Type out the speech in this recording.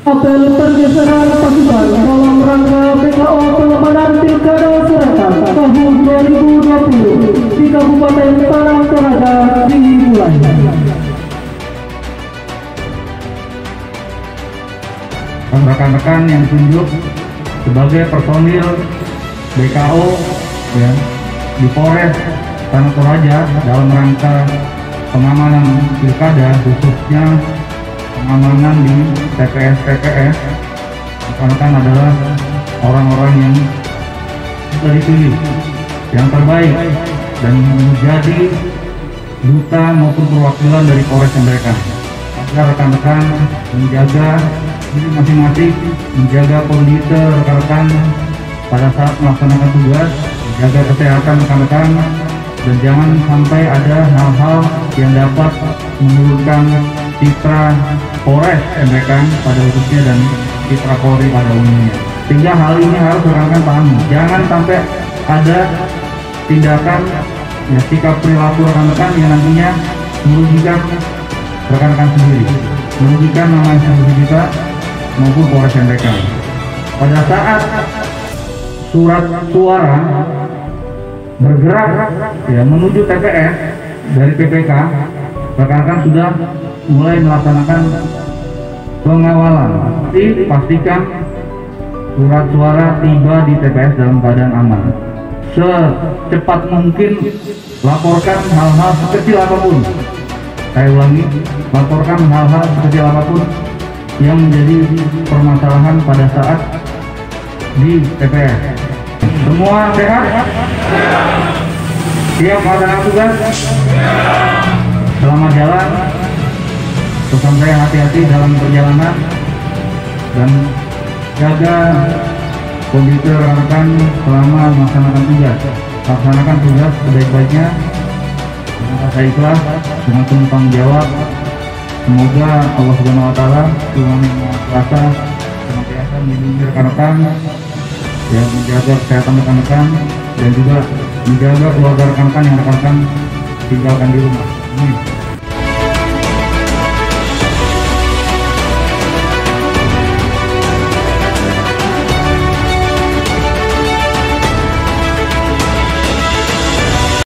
Apel pergeseran pasukan dalam rangka PKO pengamanan Pilkada Surakarta tahun 2020 di Kabupaten Tanah Toraja dimulai. rekan-rekan yang tunjuk sebagai personil BKO ya, di Polres Tanah Toraja dalam rangka pengamanan pilkada khususnya pengamanan di TPS TPS rekan-rekan adalah orang-orang yang sudah dipilih yang terbaik dan menjadi duta maupun perwakilan dari Polres mereka. Agar rekan-rekan menjaga diri masing-masing, menjaga kondisi rekan-rekan pada saat melaksanakan tugas, menjaga kesehatan rekan-rekan, dan jangan sampai ada hal-hal yang dapat menurunkan citra Polres mereka pada khususnya dan citra Polri pada umumnya. Sehingga hal ini harus rekan-rekan pahami. Jangan sampai ada tindakan ya, sikap perilaku rekan-rekan yang nantinya merugikan rekan-rekan sendiri, merugikan nama institusi kita maupun Polres mereka. Pada saat surat suara bergerak ya menuju TPS dari PPK, rekan-rekan sudah mulai melaksanakan pengawalan. Jadi pastikan surat suara tiba di TPS dalam keadaan aman. Secepat mungkin laporkan hal-hal sekecil apa pun. Saya ulangi, laporkan hal-hal sekecil apa pun yang menjadi permasalahan pada saat di TPS. Semua sehat? Siap melaksanakan tugas? Selamat jalan. Pesan saya hati-hati dalam perjalanan dan jaga kondisi rekan selama melaksanakan tugas. Laksanakan tugas sebaik-baiknya dengan rasa ikhlas, dengan penuh tanggung jawab. Semoga Allah Subhanahu wa taala Tuhan yang Kuasa senantiasa melindungi rekan-rekan menjaga kesehatan rekan-rekan dan juga menjaga keluarga rekan-rekan yang rekan-rekan tinggalkan di rumah. Amin.